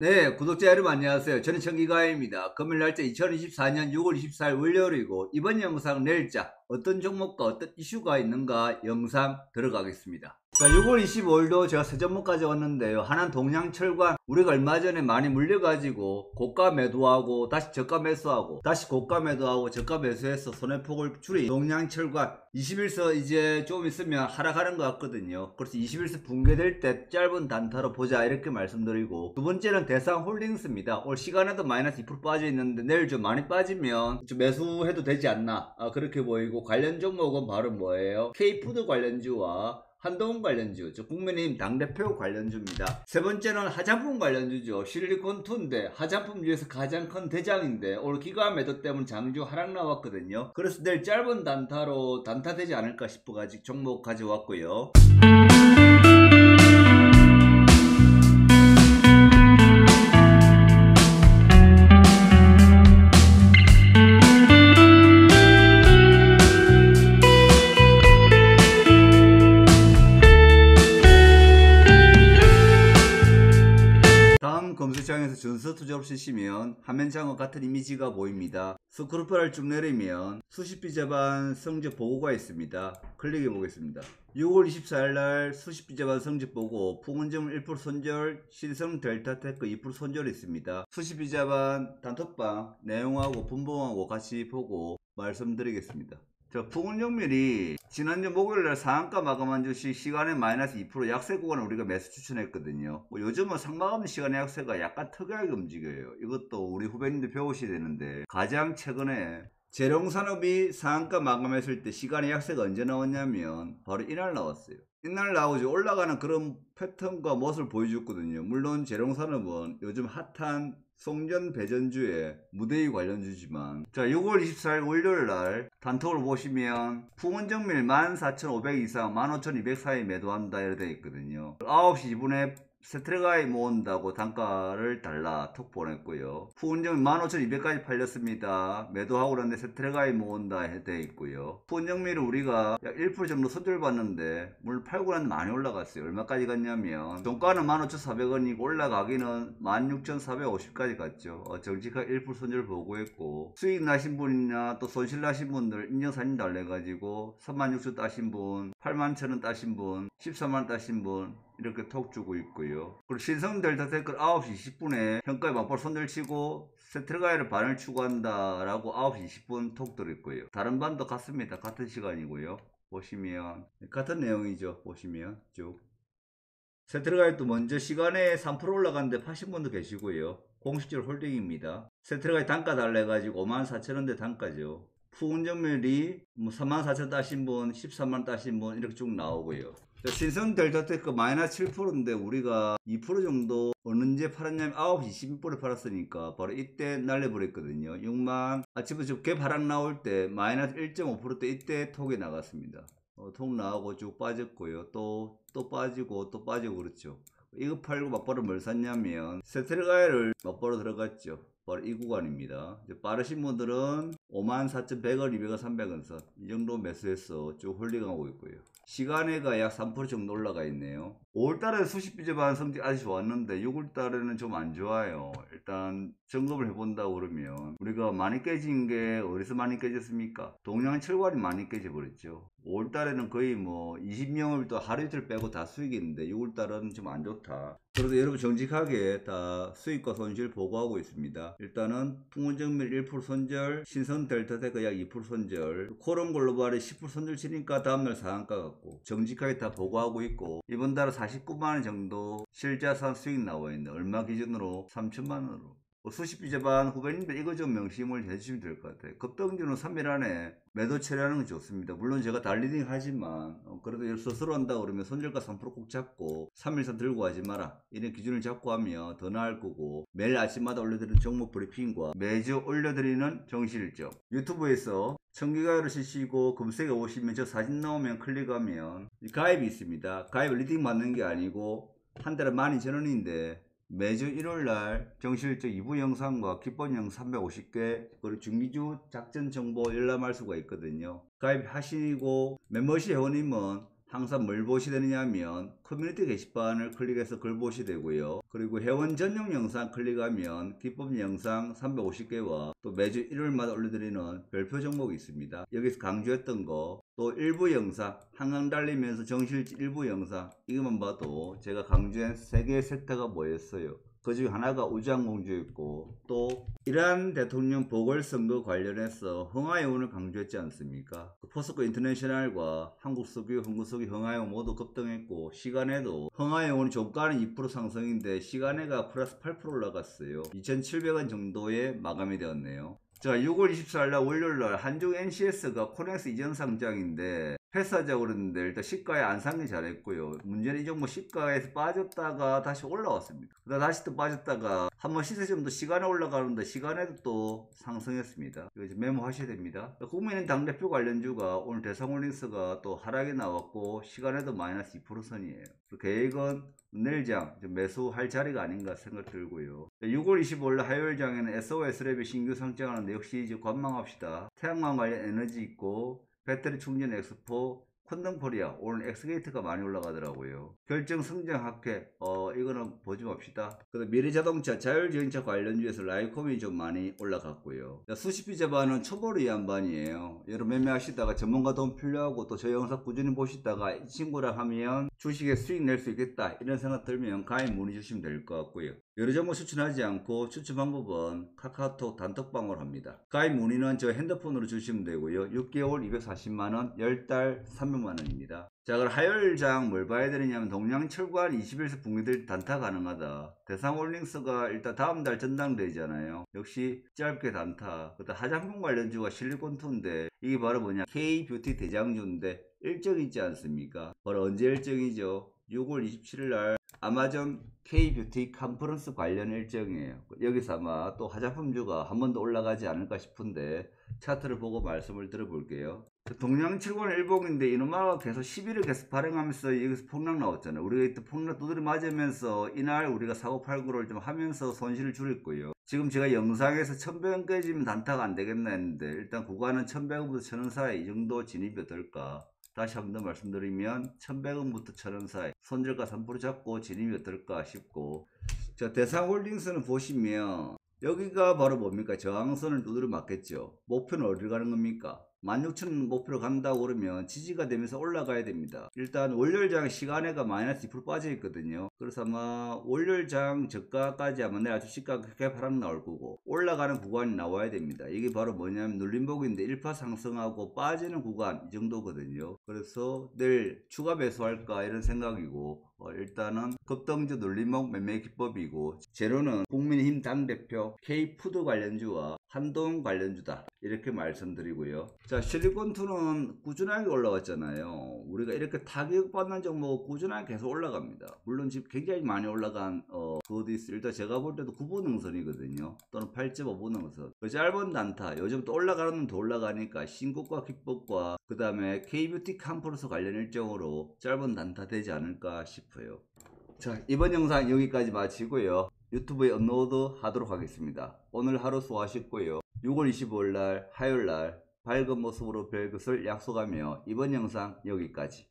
네, 구독자 여러분 안녕하세요. 저는 청기가입니다. 금요일 날짜 2024년 6월 24일 월요일이고 이번 영상 내일자 어떤 종목과 어떤 이슈가 있는가 영상 들어가겠습니다. 자, 6월 25일도 제가 새 종목까지 왔는데요. 하나는 동양철관 우리가 얼마 전에 많이 물려가지고 고가 매도하고 다시 저가 매수하고 다시 고가 매도하고 저가 매수해서 손해폭을 줄인 동양철관 21서 이제 좀 있으면 하락하는 것 같거든요. 그래서 21서 붕괴될 때 짧은 단타로 보자 이렇게 말씀드리고 두 번째는 대상홀딩스입니다. 올 시간에도 마이너스 2% 빠져 있는데 내일 좀 많이 빠지면 좀 매수해도 되지 않나 아, 그렇게 보이고 관련 종목은 바로 뭐예요? K푸드 관련주와 한동훈 관련주, 저 국민의힘 당대표 관련주입니다. 세 번째는 하장품 관련주죠. 실리콘투인데 하장품주에서 가장 큰 대장인데 오늘 기가 매도 때문에 장주 하락 나왔거든요. 그래서 내일 짧은 단타로 단타되지 않을까 싶어가지고 종목 가져왔고요. 투자를 쓰시면 화면창과 같은 이미지가 보입니다. 스크롤바를 쭉 내리면 수십 비자반 성적 보고가 있습니다. 클릭해 보겠습니다. 6월 24일 날 수십 비자반 성적 보고 풍원정밀 1% 손절, 신성 델타테크 2% 손절이 있습니다. 수십 비자반 단톡방 내용하고 분봉하고 같이 보고 말씀드리겠습니다. 자, 풍원정밀이 지난주 목요일날 상한가 마감한 주식 시간에 마이너스 2% 약세 구간을 우리가 매수 추천했거든요. 뭐 요즘은 상마감 시간의 약세가 약간 특이하게 움직여요. 이것도 우리 후배님들 배우셔야 되는데 가장 최근에 재룡산업이 상한가 마감했을 때 시간의 약세가 언제 나왔냐면 바로 이날 나왔어요. 이날 나오죠. 올라가는 그런 패턴과 모습을 보여줬거든요. 물론 재룡산업은 요즘 핫한 송전 배전주의 무대위 관련주지만 자 6월 24일 월요일 날 단톡을 보시면 풍원정밀 14,500 이상 15,200 사이 매도한다 이렇게 되어 있거든요. 9시 2분에 세트레가에 모은다고 단가를 달라 톡 보냈고요. 풍원정밀 15,200까지 팔렸습니다. 매도하고 그러는데 세트레가에 모은다 되어 있고요. 풍원정밀은 우리가 약 1% 정도 손절 받는데 물 팔고 나서 많이 올라갔어요. 얼마까지 갔냐면 종가는 15,400원이고 올라가기는 16,450까지 갔죠. 어, 정직하게 1% 손절 보고했고 수익 나신 분이나 또 손실 나신 분들 인정사진 달래가지고 36,000 따신 분 81,000원 따신 분 14만 따신 분 이렇게 톡 주고 있고요. 그리고 신성 델타 댓글 9시 20분에 현가에 막바로 손절 치고 세트가이를 반을 추구한다라고 9시 20분 톡 들었고요. 다른 반도 같습니다. 같은 시간이고요. 보시면 같은 내용이죠. 보시면 쭉. 세트가이도 먼저 시간에 3% 올라갔는데 파신 분도 계시고요. 공식적으로 홀딩입니다. 세트가이 단가 달래가지고 54,000원대 단가죠. 푸운정밀이 뭐 34,000 따신 분, 13만 따신 분 이렇게 쭉 나오고요. 자, 신성 델타테크 마이너스 7%인데 우리가 2% 정도 언제 팔았냐면 9시 20분에 팔았으니까 바로 이때 날려버렸거든요. 6만 아침부터 갭 하락 나올 때 마이너스 1.5%대 이때 톡에 나갔습니다. 어, 톡 나오고 쭉 빠졌고요. 또, 또 빠지고 또 빠지고 그렇죠. 이거 팔고 막바로 뭘 샀냐면 세트가이를 막바로 들어갔죠. 바로 이 구간입니다. 빠르신 분들은 54,100원, 200원, 300원 선. 이 정도 매수해서 쭉 홀딩하고 있고요. 시간에가 약 3% 정도 올라가 있네요. 5월달에 수십 비제반 성적 아주 좋았는데 6월달에는 좀 안 좋아요. 일단 점검을 해본다고 그러면 우리가 많이 깨진 게 어디서 많이 깨졌습니까? 동양 철관이 많이 깨져버렸죠. 5월달에는 거의 뭐 20명을 또 하루 이틀 빼고 다 수익인데 6월달은 좀 안 좋다. 그래도 여러분 정직하게 다 수익과 손실 보고하고 있습니다. 일단은 풍운정밀 1% 손절, 신선 델타테크 약 2% 손절, 코론 글로벌이 10% 손절 치니까 다음날 상한가 같고 정직하게 다 보고하고 있고 이번 달에 49만원 정도 실자산 수익 나와 있는데 얼마 기준으로 3천만원으로 뭐 수십 비제반 후배님들 이거 좀 명심을 해주시면 될 것 같아요. 급등주는 3일 안에 매도 처리하는 건 좋습니다. 물론 제가 달리딩 하지만 어, 그래도 스스로 한다 그러면 손절가 3%꼭 잡고 3일선 들고 하지 마라. 이런 기준을 잡고 하면 더 나을 거고 매일 아침마다 올려드리는 종목 브리핑과 매주 올려드리는 정실적 유튜브에서 청기가를 쓰시고 검색해 오시면 저 사진 나오면 클릭하면 가입이 있습니다. 가입 리딩 받는 게 아니고 한 달에 12,000원인데 매주 일요일날 정실적 2부 영상과 기본 영상 350개 그리고 중기주 작전 정보 열람할 수가 있거든요. 가입하시고 멤버십 회원님은 항상 뭘 보시되느냐 하면 커뮤니티 게시판을 클릭해서 글 보시 되고요. 그리고 회원 전용 영상 클릭하면 기법 영상 350개와 또 매주 일요일마다 올려드리는 별표 종목이 있습니다. 여기서 강조했던 거 또 일부 영상 한강 달리면서 정실지 일부 영상 이것만 봐도 제가 강조한 세 개의 섹터가 뭐였어요. 그중 하나가 우주항공주였고 또 이란 대통령 보궐선거 관련해서 흥아해운을 강조했지 않습니까? 그 포스코 인터내셔널과 한국석유, 흥국석유, 흥아해운 모두 급등했고 시간에도 흥아해운이 종가는 2% 상승인데 시간에가 플러스 8% 올라갔어요. 2,700원 정도에 마감이 되었네요. 자, 6월 24일 날 월요일 날 한중 NCS가 코넥스 이전 상장인데 그랬는데 일단 시가에 안 상이 잘했고요. 문제는 이 종목 시가에서 빠졌다가 다시 올라왔습니다. 그다음 다시 또 빠졌다가 한번 시세 좀 더 시간에 올라가는데 시간에도 또 상승했습니다. 이거 메모하셔야 됩니다. 국민의힘 당대표 관련주가 오늘 대상홀딩스가 또 하락이 나왔고 시간에도 마이너스 2% 선이에요. 계획은 내일장 좀 매수할 자리가 아닌가 생각 들고요. 6월 25일 화요일장에는 SOS랩이 신규 상장하는데 역시 이제 관망합시다. 태양광 관련 에너지 있고 배터리 충전 엑스포 콘덤코리아 오늘 엑스게이트가 많이 올라가더라고요. 결정 성장 학회 어 이거는 보지 맙시다. 그다음 미래자동차 자율주행차 관련주에서 라이콤이 좀 많이 올라갔고요. 수십비 제반은 초보를 위한 반이에요. 여러분 매매하시다가 전문가 도움 필요하고 또 저 영상 꾸준히 보시다가 이 친구랑 하면 주식에 수익 낼 수 있겠다 이런 생각 들면 가입 문의 주시면 될 것 같고요. 여러 종목 추천하지 않고 추천 방법은 카카오톡 단톡방으로 합니다. 가입 문의는 저 핸드폰으로 주시면 되고요. 6개월 240만원, 10달 300만원입니다. 자, 그럼 하열장 뭘 봐야 되느냐면 동양철관 21세 붕괴될 단타 가능하다. 대상홀링스가 일단 다음 달 전당되잖아요. 역시 짧게 단타. 그다음 화장품 관련주가 실리콘투인데 이게 바로 뭐냐? K뷰티 대장주인데 일정 있지 않습니까? 바로 언제 일정이죠? 6월 27일 날 아마존 K뷰티 컨퍼런스 관련 일정이에요. 여기서 아마 또 화장품주가 한 번 더 올라가지 않을까 싶은데 차트를 보고 말씀을 들어볼게요. 동양칠권 일봉인데 이놈아가 계속 11일 계속 발행하면서 여기서 폭락 나왔잖아요. 우리가 이때 폭락 두드려 맞으면서 이날 우리가 사고 팔고를 좀 하면서 손실을 거예요. 지금 제가 영상에서 1100원 깨지면 단타가 안 되겠나 했는데 일단 구간은 1100원부터 1000원 사이 이 정도 진입이 어떨까? 다시 한 번 더 말씀드리면 1100원부터 1000원 사이 손절가 3% 잡고 진입이 어떨까 싶고 자 대상홀딩스는 보시면 여기가 바로 뭡니까? 저항선을 두드려 맞겠죠. 목표는 어디로 가는 겁니까 16,000 목표로 간다고 그러면 지지가 되면서 올라가야 됩니다. 일단 월요일장 시간에가 마이너스 2% 빠져 있거든요. 그래서 아마 월요일장 저가까지 아마 내가 주식가 개파락 나올 거고 올라가는 구간이 나와야 됩니다. 이게 바로 뭐냐면 눌림목인데 1파 상승하고 빠지는 구간 이 정도거든요. 그래서 내일 추가 매수할까 이런 생각이고 어, 일단은 급등주 눌림목 매매 기법이고 재료는 국민의힘 당대표 K푸드 관련주와 한동 관련주다 이렇게 말씀드리고요. 자 실리콘투는 꾸준하게 올라왔잖아요. 우리가 이렇게 타격받는 종목 꾸준하게 계속 올라갑니다. 물론 지금 굉장히 많이 올라간 어, 그것도 있어요 일단 제가 볼 때도 9분응선이거든요. 또는 8.5분응선. 그 짧은 단타 요즘 또 올라가는 더 올라가니까 신고가 기법과 그 다음에 K뷰티 컨퍼런스 관련 일정으로 짧은 단타 되지 않을까 싶어요. 자 이번 영상 여기까지 마치고요. 유튜브에 업로드 하도록 하겠습니다. 오늘 하루 수고하셨고요. 6월 25일 날 화요일 날 밝은 모습으로 뵐 것을 약속하며 이번 영상 여기까지